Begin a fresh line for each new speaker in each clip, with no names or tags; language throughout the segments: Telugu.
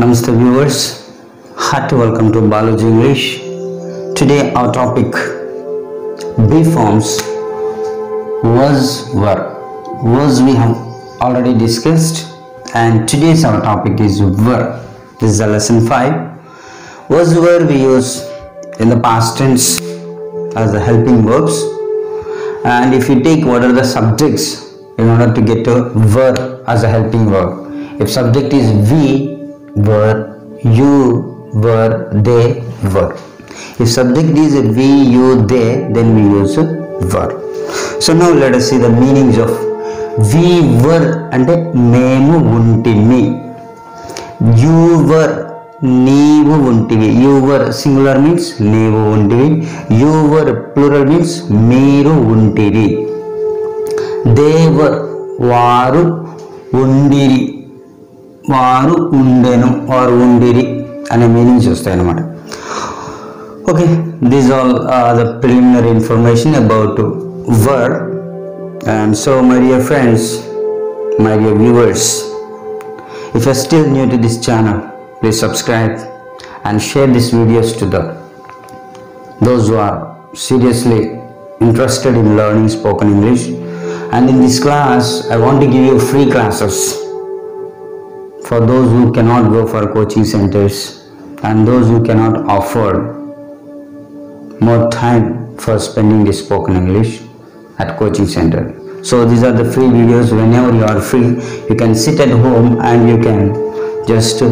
Namaste viewers, hearty welcome to Biology English. Today our topic B forms was were. Was we have already discussed and today's our topic is were. This is a lesson 5. Was were we use in the past tense as the helping verbs and if you take what are the subjects in order to get a were as a helping verb. If subject is we were, you were, they were. If subject is we, you, they, then we use were. So now let us see the meanings of we were అంటే మేము ఉంటిమి యు వర్ నీవు ఉంటివి యు వర్ సింగులర్ మీన్స్ నీవు ఉంటివి యు వర్ ప్లూరల్ మీన్స్ మీరు ఉంటిరి దేవర్ వారు ఉండిరి వారు ఉండెను వారు ఉండిరి అనే మీనింగ్స్ వస్తాయి అన్నమాట okay these all the preliminary information about word and so my dear friends my dear viewers if you're still new to this channel please subscribe and share these videos to the those who are seriously interested in learning spoken english and in this class i want to give you free classes for those who cannot go for coaching centers and those who cannot afford more time for spending the spoken english at coaching center. So these are the free videos. Whenever you are free you can sit at home and you can just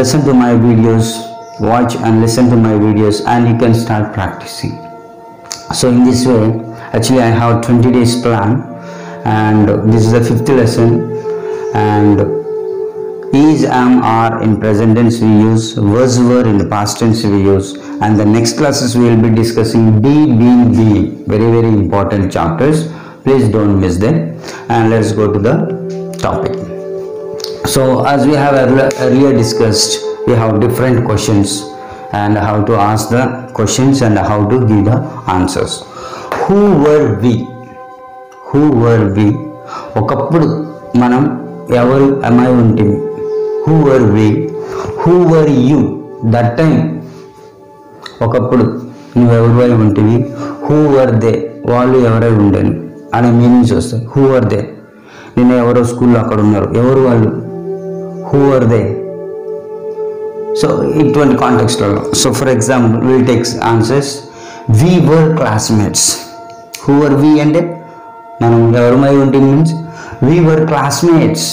listen to my videos watch and listen to my videos and you can start practicing. So in this way actually i have 20 days plan and this is the fifth lesson and is am are in present tense we use was were in the past tense we use and the next classes we will be discussing be being being very very important chapters please don't miss them and let's go to the topic so as we have earlier, earlier discussed we have different questions and how to ask the questions and how to give the answers who were we who were we ఒకప్పుడు మనం ఎవరు అమై ఉంటుంది who were we who were you that time ఒకప్పుడు నువ్వెవరివై ఉంటుంది హూ వర్ దే వాళ్ళు ఎవరై ఉండేను? అనే మీనింగ్స్ వస్తాయి హూ వర్ దే నిన్న ఎవరో స్కూల్లో అక్కడ ఉన్నారు. ఎవరు వాళ్ళు? హూ వర్ దే సో ఇటువంటి కాంటెక్స్లలో so for example will takes answers we were classmates who were we అంటే మనం ఎవరిమై ఉంటుంది means we were classmates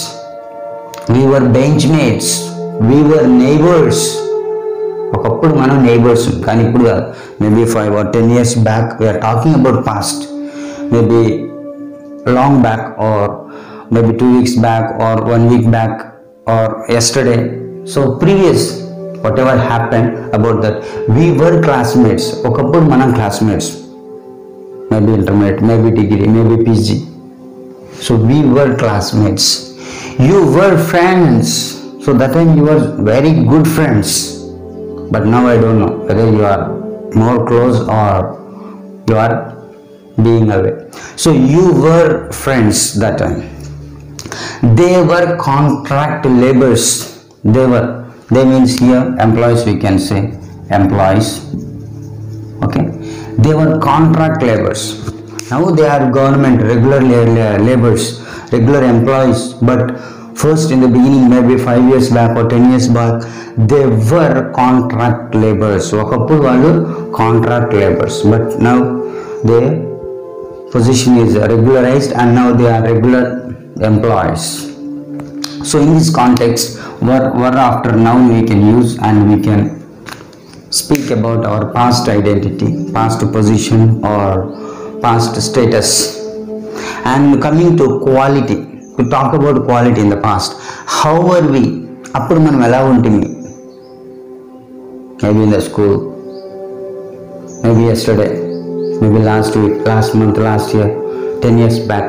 we were bench mates we were neighbours ఒకప్పుడు మనం నైబర్స్ కానీ ఇప్పుడు కాదు maybe five or ten years back we're talking about past maybe long back or maybe two weeks back or one week back or yesterday so previous whatever happen about that we were classmates ఒకప్పుడు మనం classmates maybe intermediate maybe degree maybe PG so we were classmates. You were friends. So that time you were very good friends. But now I don't know whether you are more close or you are being away. So you were friends that time. They were contract laborers. They were. They means here employees we can say employees. Okay. They were contract laborers Now they are government regular laborers, regular employees. But first in the beginning maybe five years back or ten years back they were contract labours ఒకప్పుడు వాళ్ళు contract labours but now they position is regularized and now they are regular employees so in this context were were after now we can use and we can speak about our past identity, past position or past status. And coming to quality, to talk about quality in the past, how were we? అప్పుడు మనం ఎలా ఉంటుంది maybe in the school maybe yesterday maybe last week last month last year ten years back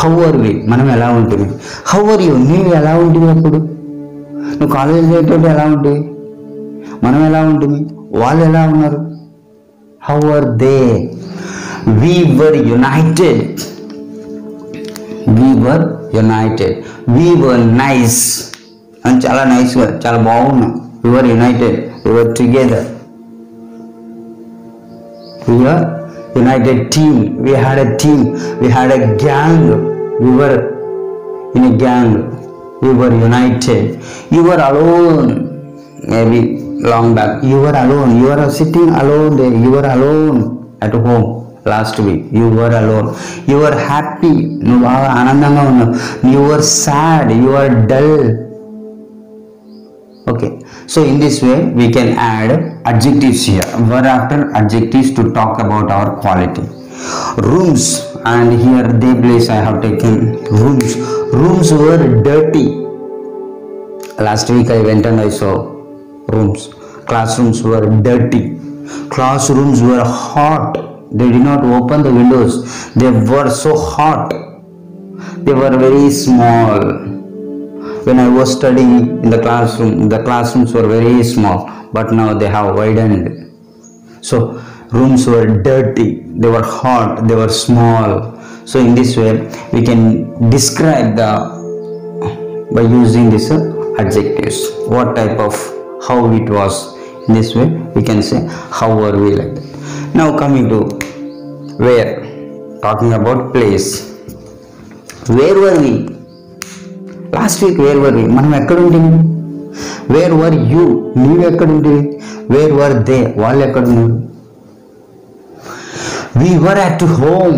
how are we మనం ఎలా ఉంటుంది హౌ ఆర్ యూ నీవు ఎలా ఉంటుంది అప్పుడు? నువ్వు కాలేజ్ వెళ్ళేటప్పుడు ఎలా ఉంటుంది మనం ఎలా ఉంటుంది వాళ్ళు ఎలా ఉన్నారు? How are they we were united we were united we were nice అని చాలా నైస్గా చాలా బాగున్నాం you're united you're together we're united team we had a team we had a gang we were in a gang we were united you were alone maybe long back you were alone you were sitting alone there you were alone at home last week you were alone you are happy నువ్వు బాగా ఆనందంగా ఉన్నావు you are sad you are dull okay so in this way we can add adjectives here were after adjectives to talk about our quality rooms and here they place i have taken rooms rooms were dirty last week i went and i saw rooms classrooms were dirty classrooms were hot they did not open the windows they were so hot they were very small when I was studying in the classroom, the classrooms were very small, but now they have widened. So rooms were dirty, they were hot, they were small. So in this way, we can describe the by using these uh, adjectives. What type of how it was. In this way, we can say how were we like that Now coming to where, talking about place. Where were we? Last week where were మనం ఎక్కడ ఉంటుంది వేర్ వర్ యూ నీవు ఎక్కడ ఉంటుంది వేర్ వర్ దే వాళ్ళు ఎక్కడ ఉన్నారు we were at home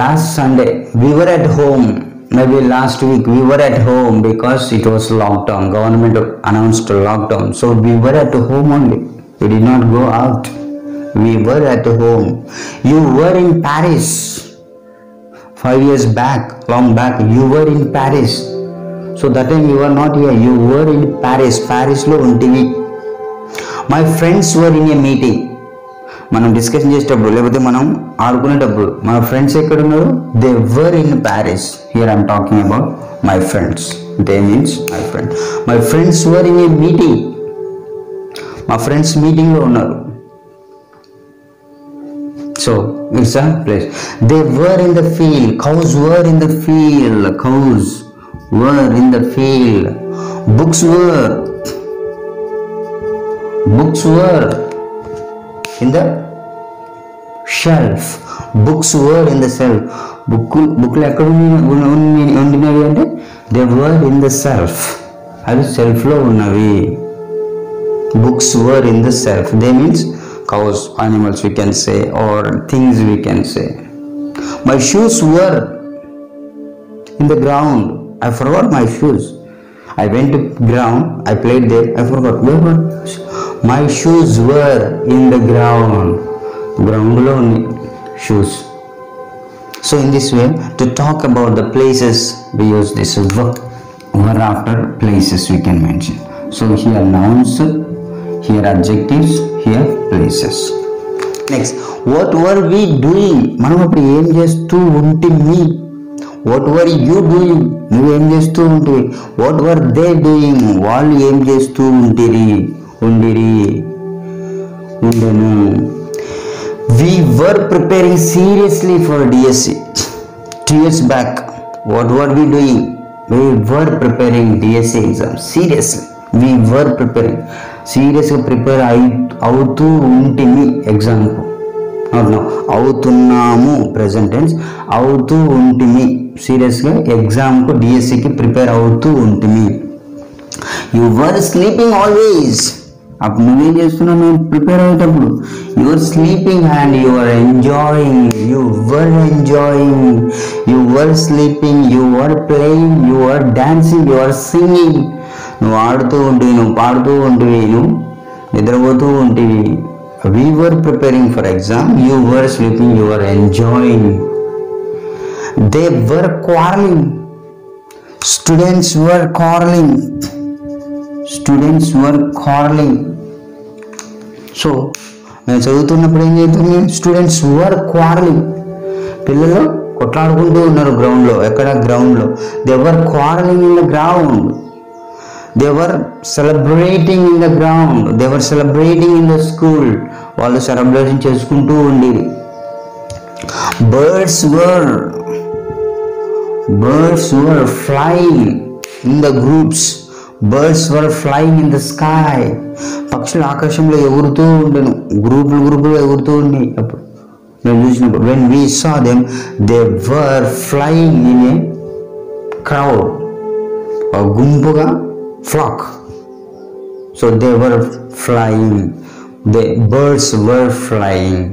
last Sunday we were at home maybe last week we were at home because it was lockdown government announced lockdown so we were at home only we did not go out We were at home you were in Paris five years back long back you were in Paris so that time were not here you were in Paris ప్యారిస్లో ఉంటివి my friends were in a meeting మనం డిస్కషన్ చేసేటప్పుడు లేకపోతే మనం ఆడుకునేటప్పుడు మన ఫ్రెండ్స్ ఎక్కడ ఉన్నారు they were in Paris here I'm talking about my friends they means my friend my friends were in a meeting మా ఫ్రెండ్స్ మీటింగ్లో ఉన్నారు. So it's a place they were in the field cows were in the field cows were in the field. Books were. Books were in the shelf. Books were in the shelf. Book బుక్లు ఎక్కడ ఉన్ని- ఉండినవి అంటే they were in the shelf అవి సెల్ఫ్లో ఉన్నవి books were in the shelf they means cows, animals we can say, or things we can say. My shoes were in the ground. I forgot my shoes. I went to ground, I played there, I forgot where were my shoes were in the ground. Ground alone shoes. So in this way, to talk about the places, we use this verb. Over after places we can mention. So here nouns here adjectives, here places. Next what were we doing మనం అప్పుడు ఏం చేస్తూ ఉంటే me what were you doing నువ్వేం చేస్తూ ఉంటివి వాట్ వర్ దే డూయింగ్ వాళ్ళు ఏం చేస్తూ ఉంటిరి ఉండిరి ఉండెను we were preparing seriously for DSC two years back what were we doing we were preparing DSC exam seriously we were preparing సీరియస్గా ప్రిపేర్ అయి అవుతూ ఉంటిమి ఎగ్జామ్కు అవును అవుతున్నాము ప్రజెంట్ టెన్స్ అవుతూ ఉంటుంది. సీరియస్గా ఎగ్జామ్కు డిఎస్సికి ప్రిపేర్ అవుతూ ఉంటుంది. యువర్ స్లీపింగ్ ఆల్వేస్ అప్పుడు నువ్వేం చేస్తున్నావు? మేము ప్రిపేర్ అయ్యేటప్పుడు. Your sleeping and your enjoying your enjoying your sleeping your playing your dancing your singing నువ్వు ఆడుతూ ఉంటివి నువ్వు పాడుతూ ఉంటివి నువ్వు నిద్రపోతూ ఉంటివి. We were preparing for exam you were sleeping your enjoying they were quarrelling students were quarrelling students were quarrelling so మేము చదువుతున్నప్పుడు ఏం చేస్తుంది? స్టూడెంట్స్ వర్ క్వారలింగ్ పిల్లలు కొట్లాడుకుంటూ ఉన్నారు గ్రౌండ్లో ఎక్కడ గ్రౌండ్లో they were quarrelling in the ground they were celebrating in the ground they were celebrating in the school వాళ్ళు సెలబ్రేషన్ చేసుకుంటూ ఉండేది birds were birds were flying in the groups birds were flying in the sky పక్షులు ఆకాశంలో ఎగురుతూ ఉండను. గ్రూపులు గ్రూపులు ఎగురుతూ ఉన్నాయి అప్పుడు నేను చూసినప్పుడు when we saw them they were flying in a crowd గుంపుగా flock. So they were flying. They birds were flying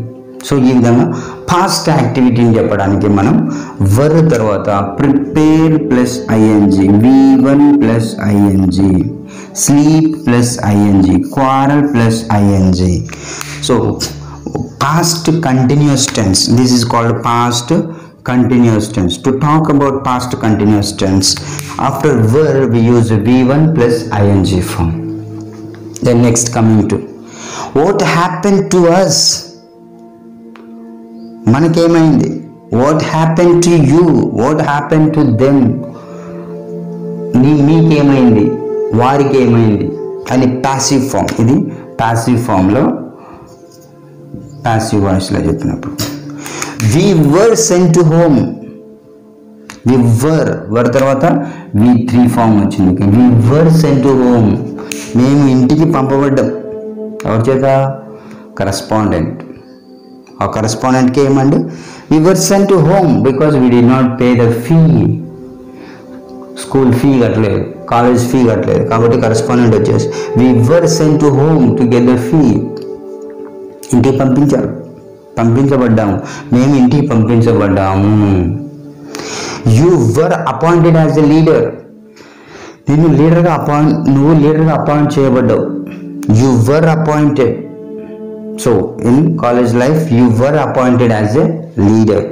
so ఈ విధంగా పాస్ట్ యాక్టివిటీని చెప్పడానికి మనం వర్ తర్వాత prepare plus ING V one plus ING sleep plus ING quarrel plus ING so past continuous tense this is called past continuous tense to talk about past continuous tense after were we use v1 plus ing form then next coming to what happened to us మనకేమైంది what happen to you what happen to them నీ మీకేమైంది వారికి ఏమైంది అని ప్యాసివ్ ఫామ్ ఇది ప్యాసివ్ ఫామ్లో ప్యాసివ్ వాయిస్లో చెప్పినప్పుడు we were sent to home we were were తర్వాత వి త్రీ ఫామ్ వచ్చింది. We were sent to home మేము ఇంటికి పంపబడ్డాం. ఎవరి చేత? కరస్పాండెంట్ ఆ కరస్పాండెంట్కి ఏమండి? We were sent to home because we did not pay the fee school fee కట్టలేదు. కాలేజ్ ఫీ కట్టలేదు. కాబట్టి కరస్పాండెంట్ వచ్చేసి we were sent to home to get the fee ఇంటికి పంపించారు. పంపించబడ్డాము. మేము ఇంటికి పంపించబడ్డాము. You were appointed as a leader నిన్ను లీడర్గా అపాయింట్ నువ్వు లీడర్గా appoint చేయబడ్డావు. You were appointed so in college life you were appointed as a leader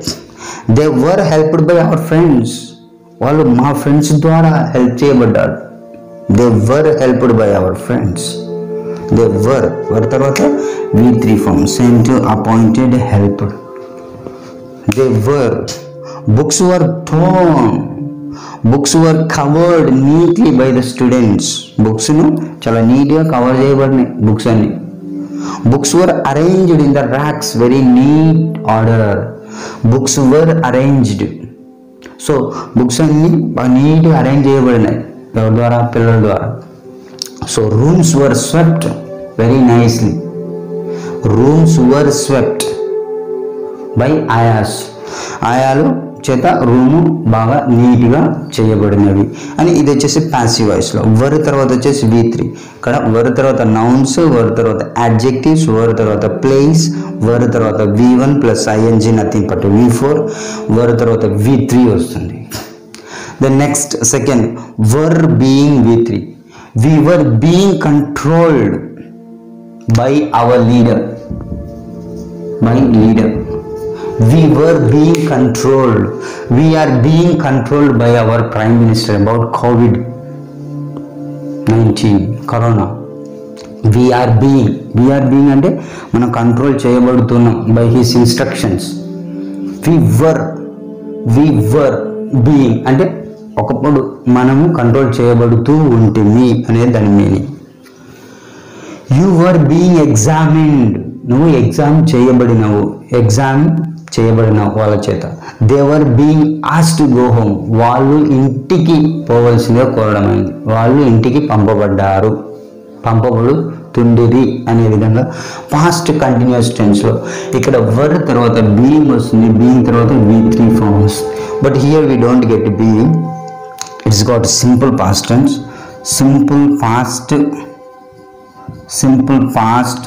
they were helped by our friends వాళ్ళు మా ఫ్రెండ్స్ ద్వారా help చేయబడ్డారు. They were helped by our friends they were were తర్వాత V three form sent appointed help they were books were torn books were covered neatly by the students బుక్స్ను చాలా నీట్గా కవర్ చేయబడినాయి బుక్స్ అన్ని. Books were arranged in the racks very neat order books were arranged so books అన్ని బాగా నీట్గా అరేంజ్ చేయబడినాయి. ఎవరి ద్వారా? పిల్లల ద్వారా. So rooms were swept very nicely rooms were swept by ayahs ఆయాలు చేత రూము బాగా నీట్గా చేయబడినవి. అని ఇది వచ్చేసి ప్యాసివ్ వాయిస్లో వర్ తర్వాత వచ్చేసి వి త్రీ ఇక్కడ వర్ తర్వాత నౌన్స్ వర్ తర్వాత అడ్జెక్టివ్స్ వర్ తర్వాత ప్లేస్ వర్ తర్వాత V one plus ING nothing పట్టు వి ఫోర్ వర్ తర్వాత వి త్రీ వస్తుంది. The next second were being V three we were being controlled by our leader by leader we were being controlled we are being controlled by our prime minister about covid 19 corona we are being we are being అంటే మనం control చేయబడుతున్నాం by his instructions we were we were being అంటే ఒకప్పుడు మనము కంట్రోల్ చేయబడుతూ ఉంటుంది అనేది దాని meaning you were being examined నువ్వు ఎగ్జామ్ చేయబడినవు. ఎగ్జామ్ చేయబడిన వాళ్ళ చేత. They were being as to go home వాళ్ళు ఇంటికి పోవలసిందిగా కోరడమైంది వాళ్ళు ఇంటికి పంపబడ్డారు. పంపబడు తుండిరి అనే విధంగా పాస్ట్ కంటిన్యూస్ టెన్స్లో ఇక్కడ వర్ తర్వాత బీయింగ్ వస్తుంది. బీయింగ్ తర్వాత V three forms but here we don't get being it's got simple past tense simple fast simple past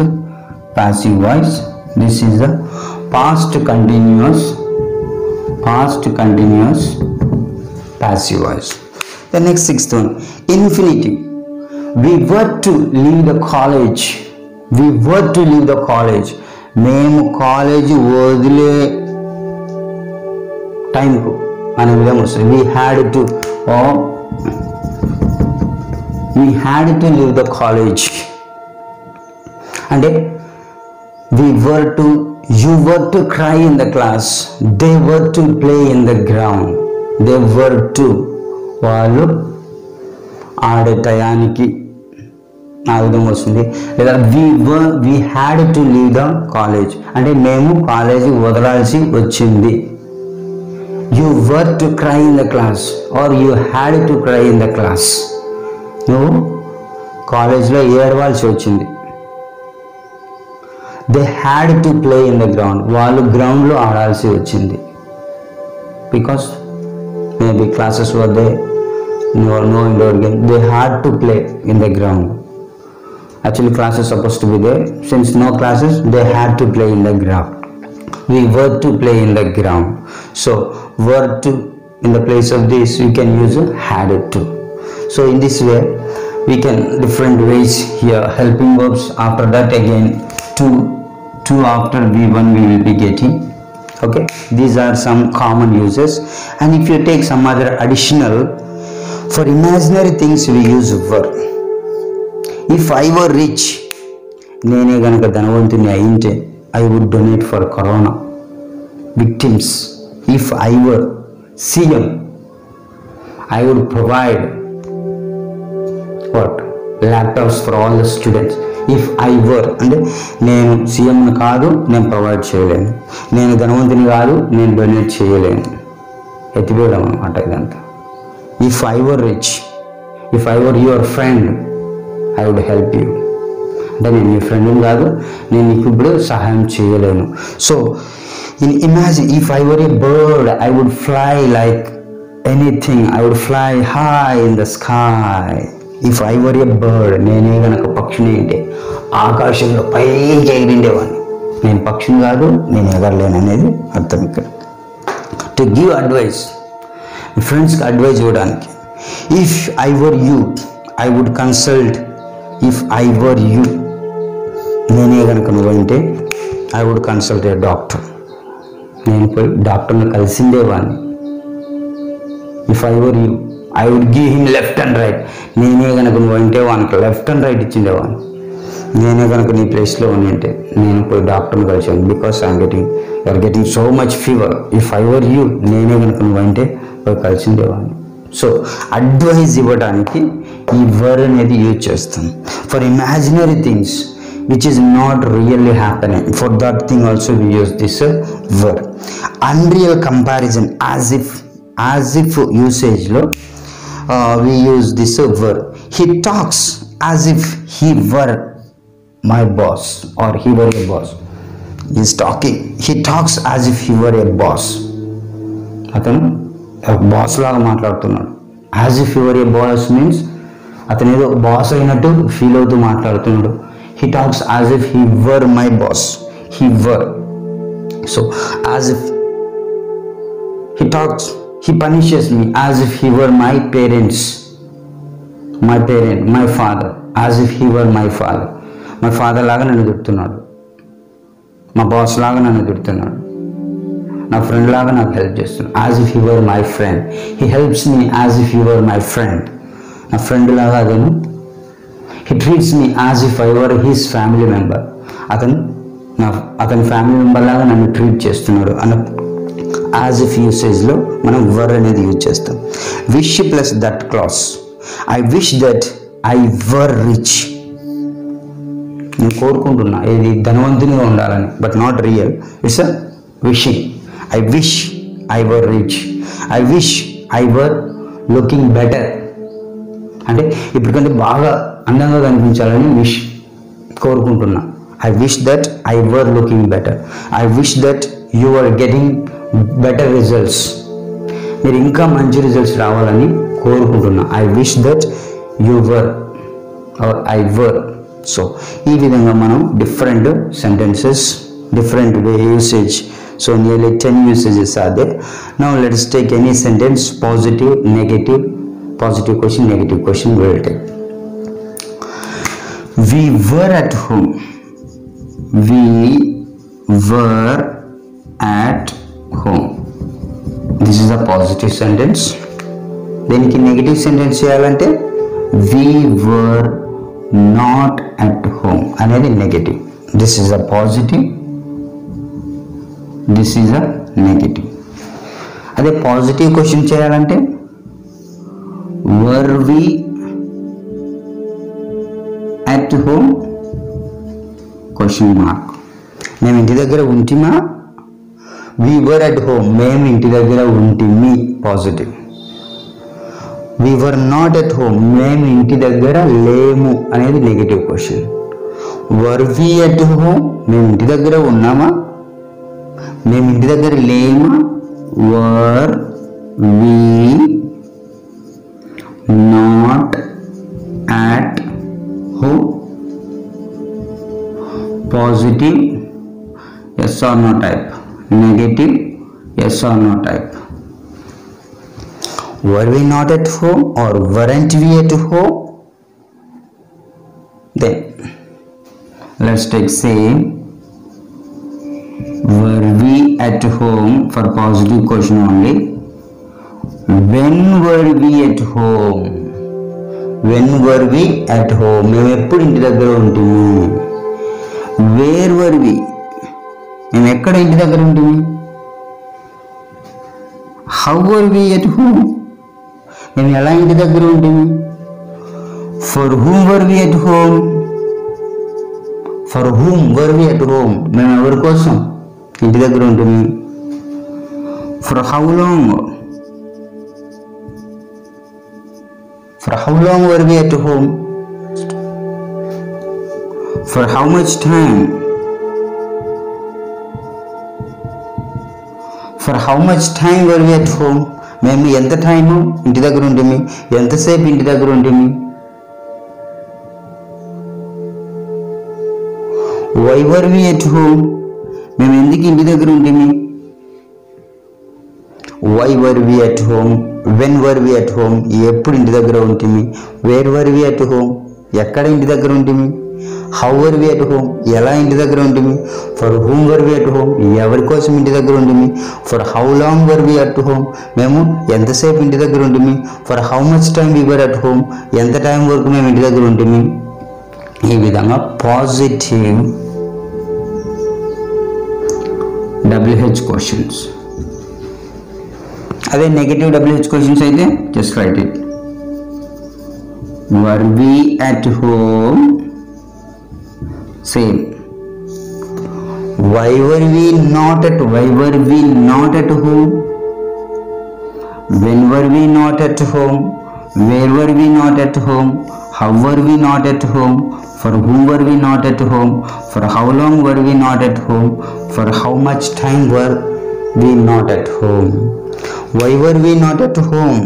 passive voice this is the past continuous past continuous passive voice the next sixth one infinitive we were to leave the college we were to leave the college మేము కాలేజీ వదిలే టైంకు మనం విధంగా వస్తుంది we had to we had to leave the college అంటే we were to you were to cry in the class they were to play in the ground they were to వాళ్ళు ఆడే టయానికి ఆ విధంగా వస్తుంది లేదా we were we had to leave the college అంటే మేము కాలేజీ వదలాల్సి వచ్చింది. You were to cry in the class or you had to cry in the class నువ్వు కాలేజ్లో ఏడవాల్సి వచ్చింది? They had to play in the ground వాళ్ళు గ్రౌండ్లో ఆడాల్సి వచ్చింది. Because maybe classes were they no no indoor game they had to play in the ground actually classes suppose to be they since no classes they had to play in the ground we were to play in the ground so were to in the place of this we can use a had to so in this way we can different ways here helping verbs after that again to to after v1 we will be getting okay these are some common uses and if you take some other additional for imaginary things we use were if i were rich నేనే గనక ధనవంతుని అయింటే I would donate for corona victims if I were CM I would provide what laptops for all the students if I were అంటే నేను సీఎంని కాదు నేను ప్రొవైడ్ చేయలేను. నేను ధనవంతుని కాదు నేను డొనేట్ చేయలేను. ఎత్తిపోయడం అనమాట ఇదంతా. If I were rich if I were your friend I would help you అంటే నేను నీ ఫ్రెండ్ని కాదు నేను నీకు ఇప్పుడు సహాయం చేయలేను. So in imagine if I were a bird I would fly like anything I would fly high in the sky if I were a bird నేనే గనక పక్షిని అంటే ఆకాశంలో పైకి ఎగిరిండేవాడిని నేను పక్షిని కాదు నేను ఎగరలేను అనేది అర్థం ఇక్కడ. టు గివ్ అడ్వైస్ ఫ్రెండ్స్కి అడ్వైజ్ ఇవ్వడానికి if I were you I would consult if I were you నేనే గనక నువ్వు అంటే I would consult a doctor నేను పోయి డాక్టర్ని కలిసిండేవాడిని if I were you I would give him left and right నేనే కనుక నువ్వు అంటే వానికి లెఫ్ట్ అండ్ రైట్ ఇచ్చిండేవాడిని నేనే కనుక నీ ప్లేస్లో ఉని అంటే నేను పోయి డాక్టర్ని కలిసాను because I'm getting you're getting so much fever if I were you నేనే కనుక నువ్వు అంటే పోయి కలిసిండేవాడిని సో అడ్వైజ్ ఇవ్వడానికి ఈ వర్ అనేది యూజ్ చేస్తాం. For imaginary things which is not really happening for that thing also we use this were unreal comparison as if as if యూసేజ్లో we use this were he talks as if he were my boss or he were a boss is talking he talks as if he were a boss అతను బాస్ లాగా మాట్లాడుతున్నాడు. As if your a boss means అతను ఏదో బాస్ అయినట్టు ఫీల్ అవుతూ మాట్లాడుతున్నాడు. He talks as if he were my boss he were So, as if he talks, he punishes me as if he were my parents, my parent, my father, as if he were my father. మా ఫాదర్ లాగా నన్ను తిడుతున్నాడు. మా బాస్ లాగా నన్ను తిడుతున్నాడు. నా ఫ్రెండ్ లాగా నాకు హెల్ప్ చేస్తున్నాడు. As if your my friend he helps me as if your my friend నా ఫ్రెండ్ లాగా అతను he treats me as if I were his family member అతను నా అతని ఫ్యామిలీ మెంబర్ లాగా నన్ను ట్రీట్ చేస్తున్నాడు అన్న యాజ్ ఇఫ్ యూసేజ్లో మనం వర్ అనేది యూజ్ చేస్తాం. Wish plus that clause I wish that I were rich నేను కోరుకుంటున్నా ఏది ధనవంతునిగా ఉండాలని but not real it's a wishing I wish I were rich I wish I were looking better అంటే ఇప్పటికంటే బాగా అందంగా కనిపించాలని విష్ కోరుకుంటున్నా. I wish that I were looking better I wish that you are getting better results మీరు ఇంకా మంచి రిజల్ట్స్ రావాలని కోరుకుంటున్నా I wish that you were are I were so ఈ విధంగా మనం different sentences different way usage so nearly ten usages are they now let's take any sentence positive negative positive question negative question will take we were at home we were at home this is a positive sentence దీనికి నెగిటివ్ సెంటెన్స్ చేయాలంటే we were not at home అనేది negative this is a positive this is a negative అదే పాజిటివ్ క్వశ్చన్ చేయాలంటే వర్ we at home Question mark మేము ఇంటి దగ్గర ఉంటిమా? వి వర్ అట్ హోమ్ మేము ఇంటి దగ్గర ఉంటిమి. Positive we were not at home మేము ఇంటి దగ్గర లేము అనేది negative question were we at home మేము ఇంటి దగ్గర ఉన్నామా? మేము ఇంటి దగ్గర లేమా? Were we yes or no type negative yes or no type were we not at home or weren't we at home then let's take same were we at home for positive question only when were we at home when were we at home మేము ఎప్పుడు ఇంటి దగ్గర ఉంటుంది వేర్ వర్ వి మేము ఎక్కడ ఇంటి దగ్గర ఉంటుంది how were we at home మేము ఎలా ఇంటి దగ్గర ఉంటుంది for whom were we at home for whom were we at home మేము ఎవరి కోసం ఇంటి దగ్గర ఉంటుంది for how long for how long were we at home for how much time for how much time were we at home మేము ఎంత టైము ఇంటి దగ్గర ఉండిమి? ఎంతసేపు ఇంటి దగ్గర ఉండిమి? Why were we at home మేము ఎందుకు ఇంటి దగ్గర ఉండిమి? Why were we at home when were we at home ఎప్పుడు ఇంటి దగ్గర ఉంటుంది where were we at home ఎక్కడ ఇంటి దగ్గర ఉంటుంది how were we at home ఎలా ఇంటి దగ్గర ఉంటుంది for whom were we at home ఎవరి కోసం ఇంటి దగ్గర ఉంటుంది for how long were we at home మేము ఎంతసేపు ఇంటి దగ్గర ఉంటుంది for how much time we were at home ఎంత టైం వరకు మేము ఇంటి దగ్గర ఉంటుంది ఈ విధంగా పాజిటివ్ డబ్ల్యూహెచ్ క్వశ్చన్స్ అదే నెగటివ్ డబ్ల్యూహెచ్ క్వశ్చన్స్ అయితే just write it were we at home same why were we not at why were we not at home when were we not at home where were we not at home how were we not at home for whom were we not at home for how long were we not at home for how much time were we not at home why were we not at home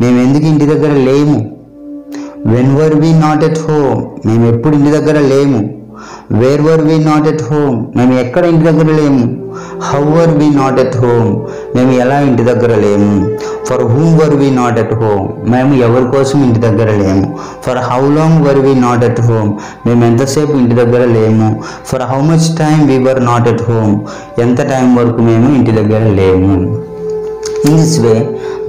మేము ఎందుకు ఇంటి దగ్గర లేము when were we not at home మేము ఎప్పుడు ఇంటి దగ్గర లేము where were we not at home మేము ఎక్కడ ఇంటి దగ్గర లేము? How were we not at home మేము ఎలా ఇంటి దగ్గర లేము? For whom were we not at home మేము ఎవరి కోసం ఇంటి దగ్గర లేము? For how long were we not at home మేము ఎంతసేపు ఇంటి దగ్గర లేము? For how much time we were not at home ఎంత టైం వరకు మేము ఇంటి దగ్గర లేము? In this way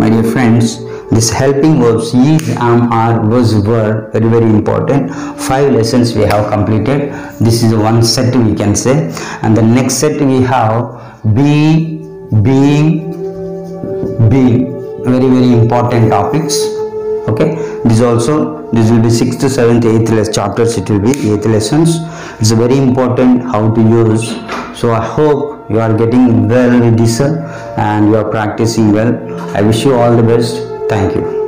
my dear friends this helping verbs is, am, are, was, were very very important. Five lessons we have completed. This is one set we can say, and the next set we have be, being, being. Very very important topics. Okay, this also this will be sixth, seventh, eighth les- chapters. It will be eighth lessons. It's very important how to use. So I hope you are getting well with this and you are practicing well. I wish you all the best. Thank you.